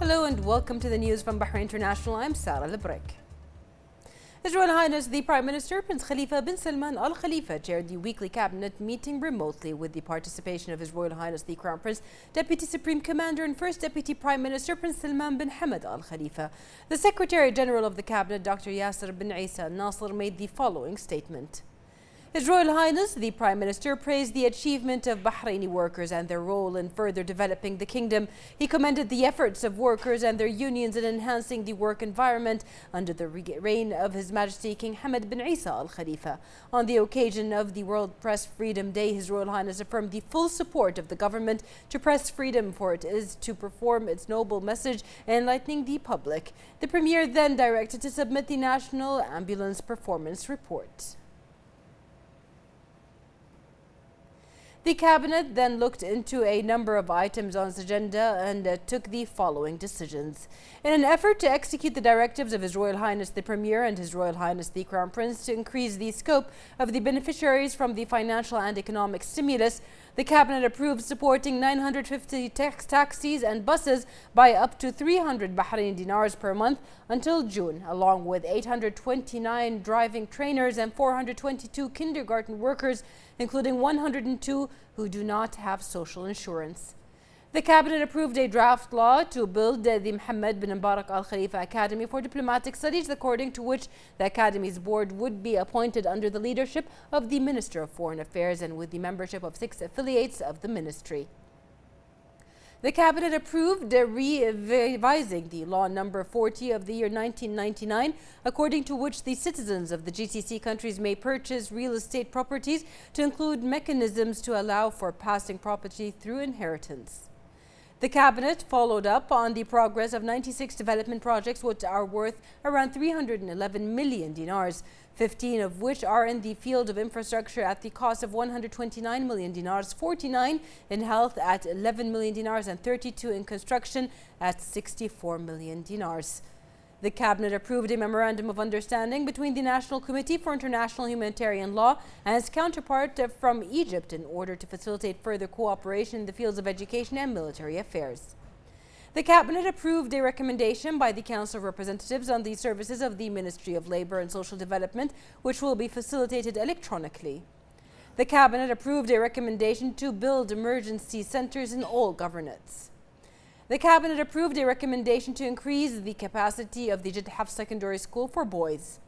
Hello and welcome to the news from Bahrain International. I'm Sarah Lebrick. His Royal Highness the Prime Minister Prince Khalifa bin Salman Al Khalifa chaired the weekly cabinet meeting remotely with the participation of His Royal Highness the Crown Prince, Deputy Supreme Commander and First Deputy Prime Minister Prince Salman bin Hamad Al Khalifa. The Secretary General of the Cabinet Dr. Yasser bin Isa Nasser made the following statement. His Royal Highness, the Prime Minister, praised the achievement of Bahraini workers and their role in further developing the kingdom. He commended the efforts of workers and their unions in enhancing the work environment under the reign of His Majesty King Hamad bin Isa Al Khalifa. On the occasion of the World Press Freedom Day, His Royal Highness affirmed the full support of the government to press freedom, for it is to perform its noble message enlightening the public. The Premier then directed to submit the National Ambulance Performance Report. The cabinet then looked into a number of items on its agenda and uh, took the following decisions. In an effort to execute the directives of His Royal Highness the Premier and His Royal Highness the Crown Prince to increase the scope of the beneficiaries from the financial and economic stimulus, the cabinet approved supporting 950 tax taxis and buses by up to 300 Bahraini dinars per month until June, along with 829 driving trainers and 422 kindergarten workers, including 102 who do not have social insurance. The cabinet approved a draft law to build the Mohammed bin Mubarak Al Khalifa Academy for Diplomatic Studies, according to which the Academy's board would be appointed under the leadership of the Minister of Foreign Affairs and with the membership of six affiliates of the ministry. The cabinet approved revising the law number 40 of the year 1999, according to which the citizens of the GCC countries may purchase real estate properties to include mechanisms to allow for passing property through inheritance. The cabinet followed up on the progress of 96 development projects which are worth around 311 million dinars, 15 of which are in the field of infrastructure at the cost of 129 million dinars, 49 in health at 11 million dinars and 32 in construction at 64 million dinars. The Cabinet approved a memorandum of understanding between the National Committee for International Humanitarian Law and its counterpart from Egypt in order to facilitate further cooperation in the fields of education and military affairs. The Cabinet approved a recommendation by the Council of Representatives on the services of the Ministry of Labour and Social Development, which will be facilitated electronically. The Cabinet approved a recommendation to build emergency centres in all governorates. The cabinet approved a recommendation to increase the capacity of the Hafs Secondary School for boys.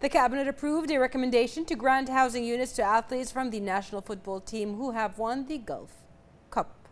The cabinet approved a recommendation to grant housing units to athletes from the national football team who have won the Gulf Cup.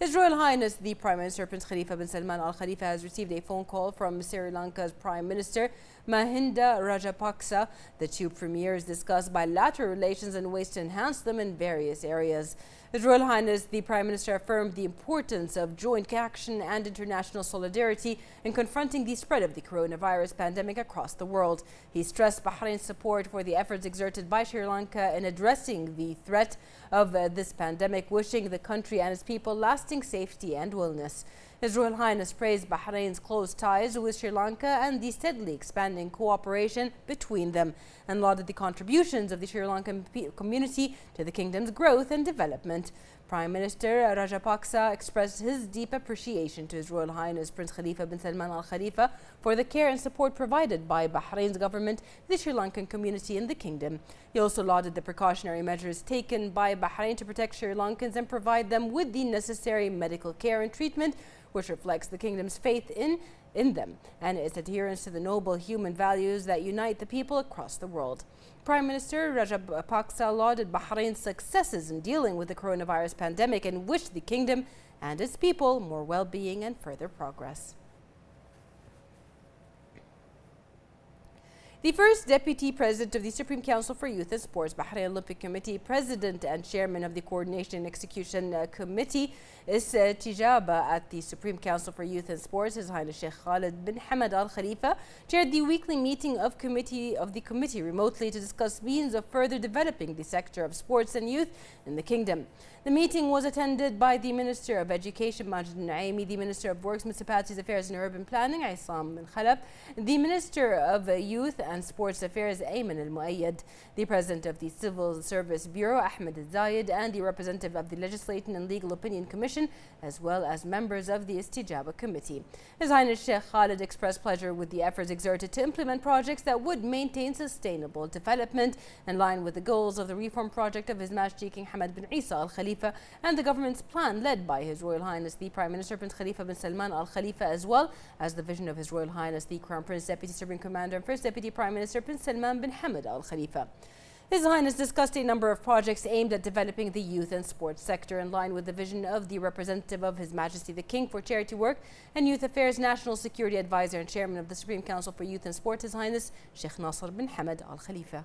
His Royal Highness the Prime Minister Prince Khalifa bin Salman Al Khalifa has received a phone call from Sri Lanka's Prime Minister Mahinda Rajapaksa. The two premiers discussed bilateral relations and ways to enhance them in various areas. His Royal Highness the Prime Minister affirmed the importance of joint action and international solidarity in confronting the spread of the coronavirus pandemic across the world. He stressed Bahrain's support for the efforts exerted by Sri Lanka in addressing the threat of uh, this pandemic, wishing the country and its people lasting safety and wellness. His Royal Highness praised Bahrain's close ties with Sri Lanka and the steadily expanding cooperation between them and lauded the contributions of the Sri Lankan community to the kingdom's growth and development. Prime Minister Rajapaksa expressed his deep appreciation to His Royal Highness Prince Khalifa bin Salman Al Khalifa for the care and support provided by Bahrain's government, the Sri Lankan community in the kingdom. He also lauded the precautionary measures taken by Bahrain to protect Sri Lankans and provide them with the necessary medical care and treatment which reflects the kingdom's faith in, in them and its adherence to the noble human values that unite the people across the world. Prime Minister Rajapaksa lauded Bahrain's successes in dealing with the coronavirus pandemic and wished the kingdom and its people more well-being and further progress. The first Deputy President of the Supreme Council for Youth and Sports, Bahrain Olympic Committee, President and Chairman of the Coordination and Execution uh, Committee, is uh, Tijaba at the Supreme Council for Youth and Sports. His Highness Sheikh Khalid bin Hamad Al Khalifa chaired the weekly meeting of committee of the committee remotely to discuss means of further developing the sector of sports and youth in the kingdom. The meeting was attended by the Minister of Education, Majid Naimi, the Minister of Works, Municipalities Affairs and Urban Planning, Isam bin Khalaf, the Minister of Youth and Sports Affairs Ayman Al Muayyad, the president of the Civil Service Bureau Ahmed Zayed, and the representative of the Legislating and Legal Opinion Commission, as well as members of the Istijaba Committee. His Highness Sheikh Khalid expressed pleasure with the efforts exerted to implement projects that would maintain sustainable development in line with the goals of the reform project of His Majesty King Hamad bin Isa Al Khalifa and the government's plan led by His Royal Highness the Prime Minister Prince Khalifa bin Salman Al Khalifa as well as the vision of His Royal Highness the Crown Prince Deputy Supreme Commander and First Deputy Prime Minister Prince Salman bin Hamad Al Khalifa. His Highness discussed a number of projects aimed at developing the youth and sports sector in line with the vision of the representative of His Majesty the King for Charity Work and Youth Affairs National Security Advisor and Chairman of the Supreme Council for Youth and Sport, His Highness Sheikh Nasser bin Hamad Al Khalifa.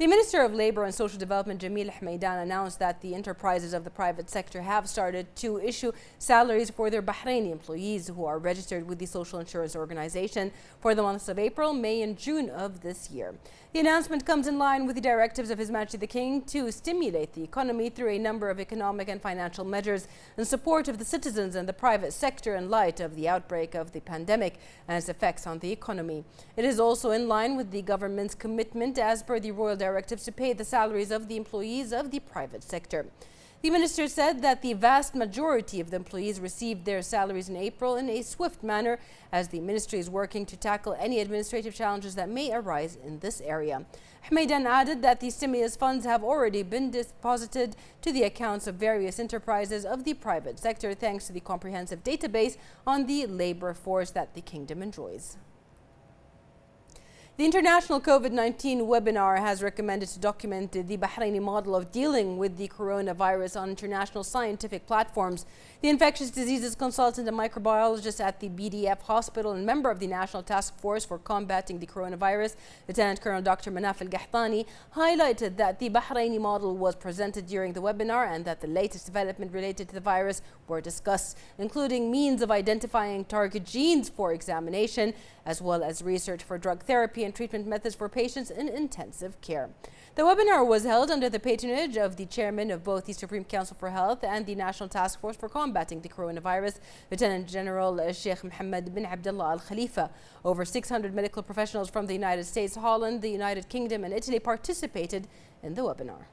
The Minister of Labour and Social Development, Jamil Hameidan, announced that the enterprises of the private sector have started to issue salaries for their Bahraini employees who are registered with the Social Insurance Organization for the months of April, May, and June of this year. The announcement comes in line with the directives of His Majesty the King to stimulate the economy through a number of economic and financial measures in support of the citizens and the private sector in light of the outbreak of the pandemic and its effects on the economy. It is also in line with the government's commitment as per the royal directives to pay the salaries of the employees of the private sector. The minister said that the vast majority of the employees received their salaries in April in a swift manner as the ministry is working to tackle any administrative challenges that may arise in this area. Hameidan added that the stimulus funds have already been deposited to the accounts of various enterprises of the private sector thanks to the comprehensive database on the labor force that the kingdom enjoys. The International COVID-19 webinar has recommended to document the Bahraini model of dealing with the coronavirus on international scientific platforms. The infectious diseases consultant and microbiologist at the BDF hospital and member of the National Task Force for combating the coronavirus, Lieutenant Colonel Dr. Manaf Al-Gahtani, highlighted that the Bahraini model was presented during the webinar and that the latest development related to the virus were discussed, including means of identifying target genes for examination, as well as research for drug therapy and treatment methods for patients in intensive care. The webinar was held under the patronage of the chairman of both the Supreme Council for Health and the National Task Force for Combating the Coronavirus, Lieutenant General Sheikh Mohammed bin Abdullah Al Khalifa. Over 600 medical professionals from the United States, Holland, the United Kingdom, and Italy participated in the webinar.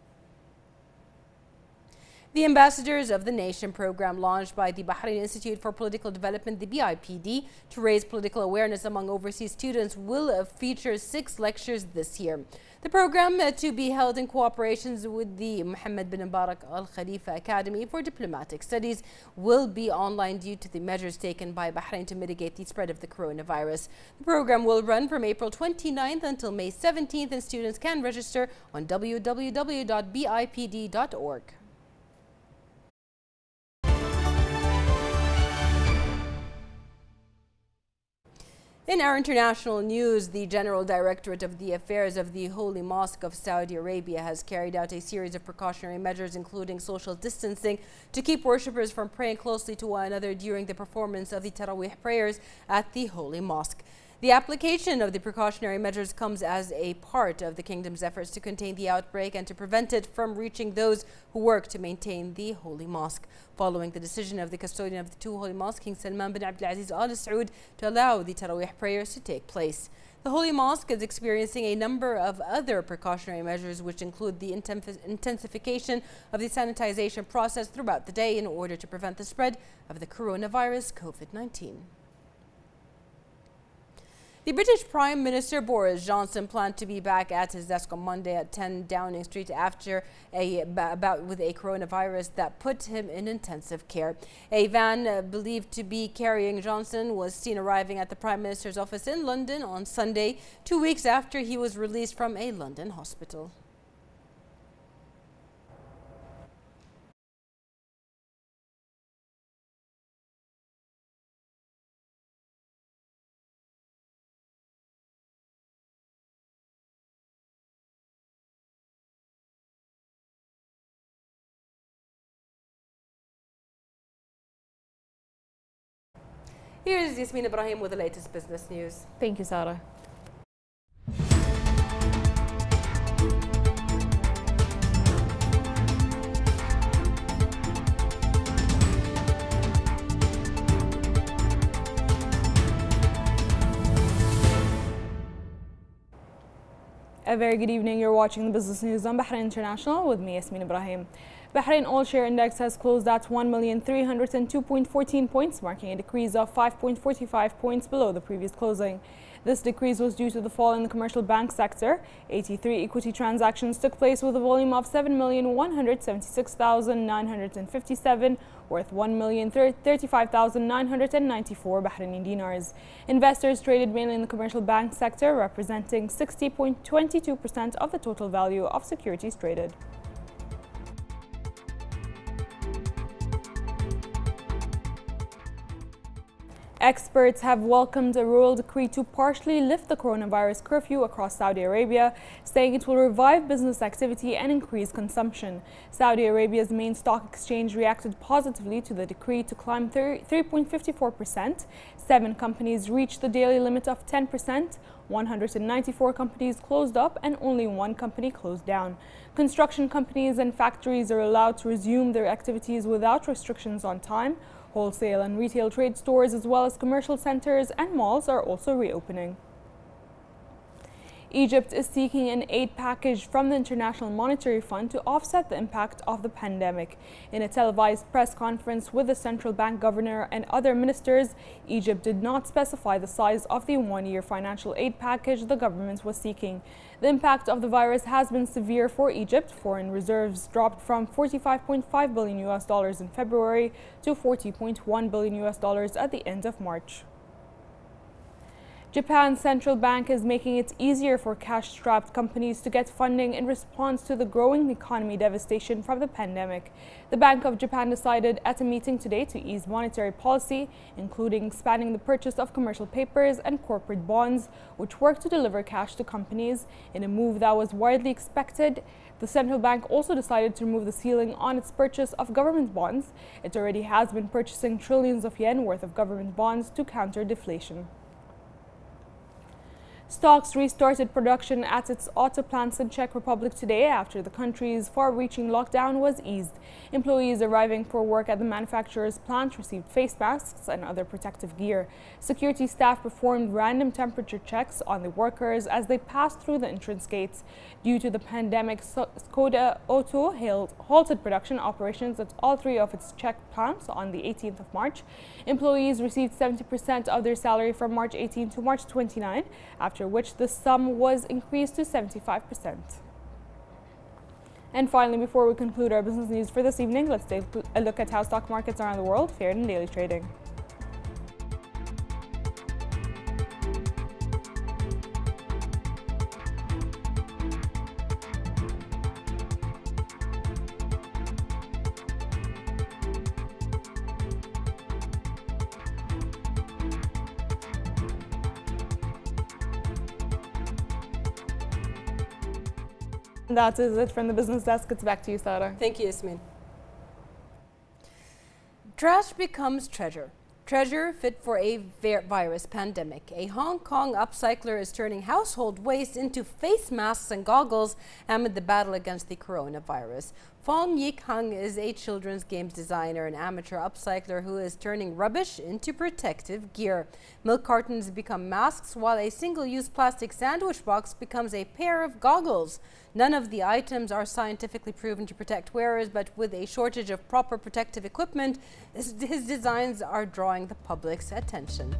The Ambassadors of the Nation program launched by the Bahrain Institute for Political Development, the BIPD, to raise political awareness among overseas students will feature six lectures this year. The program uh, to be held in cooperation with the Mohammed bin Mubarak Al Khalifa Academy for Diplomatic Studies will be online due to the measures taken by Bahrain to mitigate the spread of the coronavirus. The program will run from April 29th until May 17th and students can register on www.bipd.org. In our international news, the General Directorate of the Affairs of the Holy Mosque of Saudi Arabia has carried out a series of precautionary measures, including social distancing, to keep worshippers from praying closely to one another during the performance of the Taraweeh prayers at the Holy Mosque. The application of the precautionary measures comes as a part of the kingdom's efforts to contain the outbreak and to prevent it from reaching those who work to maintain the holy mosque. Following the decision of the custodian of the two holy mosques, King Salman bin Abdulaziz Al Saud, to allow the Taraweeh prayers to take place. The Holy Mosque is experiencing a number of other precautionary measures, which include the intensification of the sanitization process throughout the day in order to prevent the spread of the coronavirus COVID-19. The British Prime Minister Boris Johnson planned to be back at his desk on Monday at 10 Downing Street after a bout with a coronavirus that put him in intensive care. A van uh, believed to be carrying Johnson was seen arriving at the Prime Minister's office in London on Sunday, two weeks after he was released from a London hospital. Here's Yasmin Ibrahim with the latest business news. Thank you, Sarah. A very good evening. You're watching the business news on Bahrain International with me, Yasmin Ibrahim. Bahrain All Share Index has closed at 1,302.14 points, marking a decrease of 5.45 points below the previous closing. This decrease was due to the fall in the commercial bank sector. 83 equity transactions took place with a volume of 7,176,957 worth 1,035,994 Bahraini dinars. Investors traded mainly in the commercial bank sector, representing 60.22% of the total value of securities traded. Experts have welcomed a royal decree to partially lift the coronavirus curfew across Saudi Arabia, saying it will revive business activity and increase consumption. Saudi Arabia's main stock exchange reacted positively to the decree to climb 3.54%. Seven companies reached the daily limit of 10%. 194 companies closed up and only one company closed down. Construction companies and factories are allowed to resume their activities without restrictions on time. Wholesale and retail trade stores as well as commercial centers and malls are also reopening. Egypt is seeking an aid package from the International Monetary Fund to offset the impact of the pandemic. In a televised press conference with the central bank governor and other ministers, Egypt did not specify the size of the one-year financial aid package the government was seeking. The impact of the virus has been severe for Egypt. Foreign reserves dropped from 45.5 billion US dollars in February to 40.1 billion US dollars at the end of March. Japan's central bank is making it easier for cash-strapped companies to get funding in response to the growing economy devastation from the pandemic. The Bank of Japan decided at a meeting today to ease monetary policy, including expanding the purchase of commercial papers and corporate bonds, which work to deliver cash to companies. In a move that was widely expected, the central bank also decided to remove the ceiling on its purchase of government bonds. It already has been purchasing trillions of yen worth of government bonds to counter deflation. STOXX restarted production at its auto plants in Czech Republic today after the country's far-reaching lockdown was eased. Employees arriving for work at the manufacturer's plant received face masks and other protective gear. Security staff performed random temperature checks on the workers as they passed through the entrance gates. Due to the pandemic, Skoda Auto halted production operations at all three of its Czech plants on the 18th of March. Employees received 70% of their salary from March 18 to March 29 after after which the sum was increased to 75%. And finally, before we conclude our business news for this evening, let's take a look at how stock markets around the world fared in daily trading. That is it from the business desk. It's back to you, Sarah. Thank you, Yasmin. Trash becomes treasure. Treasure fit for a virus pandemic. A Hong Kong upcycler is turning household waste into face masks and goggles amid the battle against the coronavirus. Fong Yik Hung is a children's games designer and amateur upcycler who is turning rubbish into protective gear. Milk cartons become masks while a single-use plastic sandwich box becomes a pair of goggles. None of the items are scientifically proven to protect wearers, but with a shortage of proper protective equipment, his designs are drawing the public's attention.